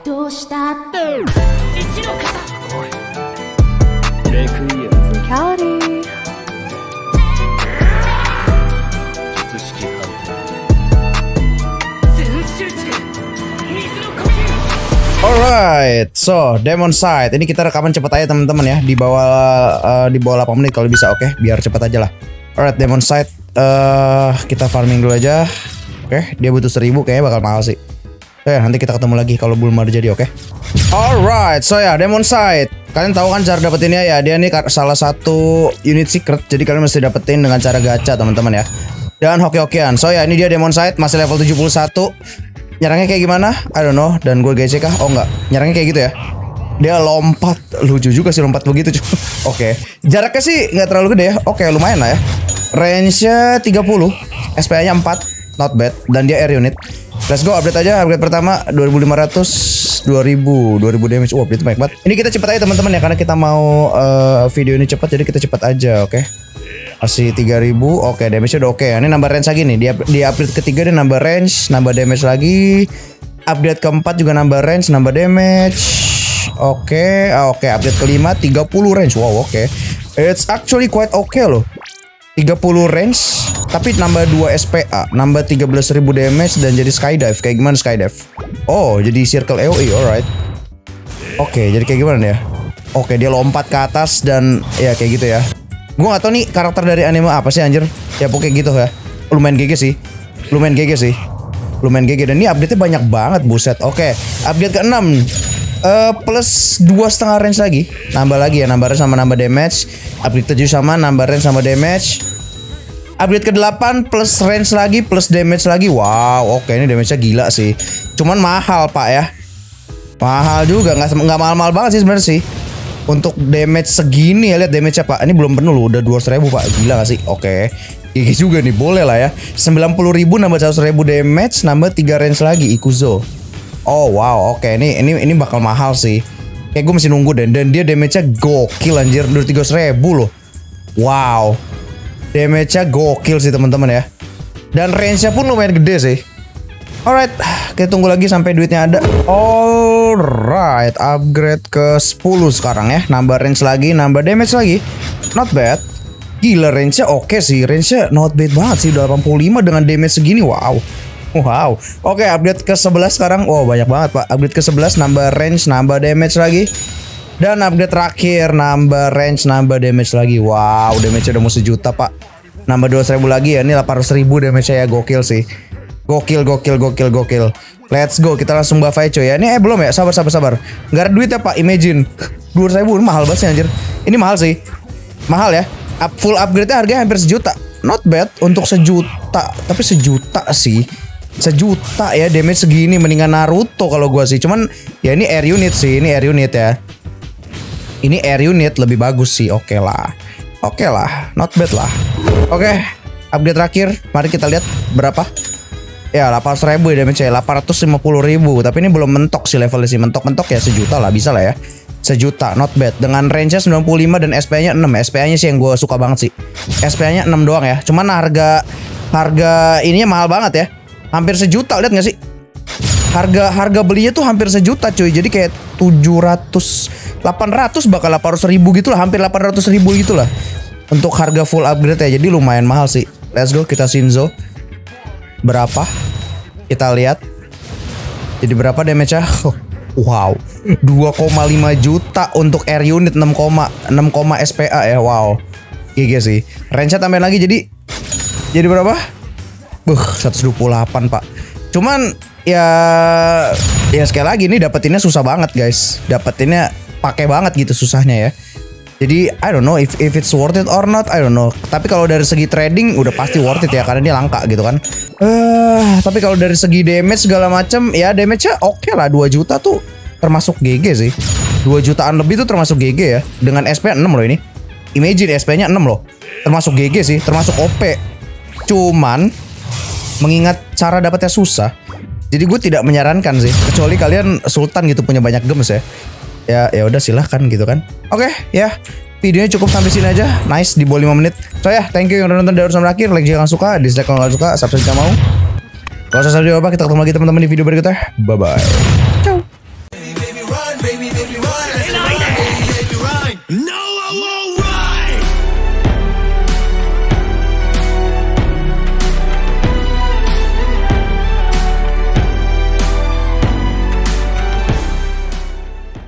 どうしたってレクイエム Cowdy. 術式判全集中水の呼吸 Alright, so Demon Side. Ini kita rekaman cepet aja teman-teman ya. Di bawah eh, di bawah 8 menit kalau bisa, oke? Biar cepet aja lah. Alright, Demon Side. eh kita farming dulu aja. Oke, dia butuh 1000 kayaknya bakal mahal sih. Eh, nanti kita ketemu lagi kalau belum ada jadi, oke? Alright, so ya Demon Side. Kalian tahu kan cara dapetinnya ya? Dia ini salah satu unit secret. Jadi kalian mesti dapetin dengan cara gacha, teman-teman ya. Dan hoki-hokian. So ya, ini dia Demon Side masih level 71. Nyerangnya kayak gimana? I don't know. Dan gue GC kah? Oh enggak. Nyerangnya kayak gitu ya. Dia lompat. Lucu juga sih lompat begitu. Oke. Jaraknya sih nggak terlalu gede ya. Oke, lumayan lah ya. Range-nya 30. SPA-nya 4. Not bad. Dan dia air unit. Let's go update aja. Update pertama 2500 2000 2000 damage. Wah, itu banyak banget. Ini kita cepat aja teman-teman ya karena kita mau eh, video ini cepat jadi kita cepat aja, oke? Masih 3000 Oke damage udah oke Ini nambah range lagi nih Di, di update ketiga dia nambah range Nambah damage lagi Update keempat juga nambah range Nambah damage Oke ah, Oke update kelima 30 range Wow oke It's actually quite okay loh 30 range Tapi nambah 2 SPA Nambah 13.000 damage Dan jadi skydive. Kayak gimana skydive? Oh jadi circle AoE alright. Oke jadi kayak gimana ya? Oke dia lompat ke atas Dan ya kayak gitu ya. Gue gak tau nih karakter dari anime apa sih anjir. Ya pokoknya gitu ya. Lumayan GG sih. Lumayan GG sih. Lumayan GG Dan ini update-nya banyak banget buset. Oke update ke-6 eh plus dua setengah range lagi. Nambah lagi ya nambah range sama nambah damage. Update 7 sama nambah range sama damage update ke 8 plus range lagi plus damage lagi. Wow oke ini damage-nya gila sih. Cuman mahal pak ya. Mahal juga nggak nggak mahal-mahal banget sih sebenarnya sih. Untuk damage segini ya lihat damage-nya pak. Ini belum penuh loh udah 200 ribu pak. Gila gak sih? Oke. Gigi juga nih boleh lah ya. 90 ribu nambah 100 ribu damage nambah 3 range lagi Ikuzo. Oh wow oke. Ini ini ini bakal mahal sih. Kayak gue masih nunggu dan dan dia damage-nya gokil anjir. Udah 300 ribu loh. Wow Damage-nya gokil sih teman-teman ya Dan range-nya pun lumayan gede sih Alright, kita tunggu lagi sampai duitnya ada. Alright, upgrade ke 10 sekarang ya. Nambah range lagi, nambah damage lagi. Not bad. Gila range-nya oke sih. Range-nya not bad banget sih. Udah 85 dengan damage segini. Wow. Wow. Oke, update ke 11 sekarang. Wow, banyak banget, Pak. Update ke 11 nambah range, nambah damage lagi. Dan update terakhir nambah range, nambah damage lagi. Wow, damage-nya udah mau sejuta, Pak. Nambah 200 ribu lagi ya. Ini 800 ribu damage-nya ya gokil sih. Gokil, gokil, gokil, gokil. Let's go, kita langsung buff aja coy ya. Ini eh belum ya, sabar, sabar, sabar. Gak ada duit ya pak, imagine. 200 ribu, ini mahal banget sih anjir. Ini mahal sih. Mahal ya. Up, full upgrade-nya harganya hampir sejuta. Not bad untuk sejuta. Tapi sejuta sih. Sejuta ya damage segini mendingan Naruto kalau gua sih. Cuman ya ini air unit sih, ini air unit ya. Ini air unit lebih bagus sih, oke lah. Oke lah, not bad lah. Oke, update terakhir. Mari kita lihat berapa. Ya 800 ribu ya damage 850 ribu. Tapi ini belum mentok sih levelnya sih. Mentok-mentok ya sejuta lah bisa lah ya. Sejuta not bad. Dengan range nya 95 dan SPA nya 6 SPA nya sih yang gue suka banget sih. SPA nya 6 doang ya. Cuman harga Harga ininya mahal banget ya. Hampir sejuta lihat gak sih? Harga harga belinya tuh hampir sejuta cuy. Jadi kayak 700 800 bakal 800 ribu gitu lah Hampir 800 ribu gitu lah Untuk harga full upgrade ya Jadi lumayan mahal sih Let's go kita Shinzo berapa? Kita lihat. Jadi berapa damage-nya? Wow. 2,5 juta untuk air unit 6, 6, SPA ya. Wow. GG sih. Range-nya tambahin lagi jadi jadi berapa? Buh, 128, Pak. Cuman ya ya sekali lagi ini dapetinnya susah banget, guys. Dapetinnya pakai banget gitu susahnya ya. Jadi I don't know if if it's worth it or not, I don't know. Tapi kalau dari segi trading udah pasti worth it ya karena dia langka gitu kan. Eh, tapi kalau dari segi damage segala macam ya damage-nya oke lah 2 juta tuh termasuk GG sih. 2 jutaan lebih tuh termasuk GG ya dengan SP 6 loh ini. Imagine SP-nya 6 loh. Termasuk GG sih, termasuk OP. Cuman mengingat cara dapatnya susah. Jadi gue tidak menyarankan sih kecuali kalian sultan gitu punya banyak gems ya ya ya udah silahkan gitu kan. Oke ya. Videonya cukup sampai sini aja. Nice di bawah 5 menit. So ya thank you yang udah nonton dari awal sampai akhir like jika kalian suka dislike kalau nggak suka subscribe jika mau. Kalau saya apa kita ketemu lagi teman-teman di video berikutnya. Bye bye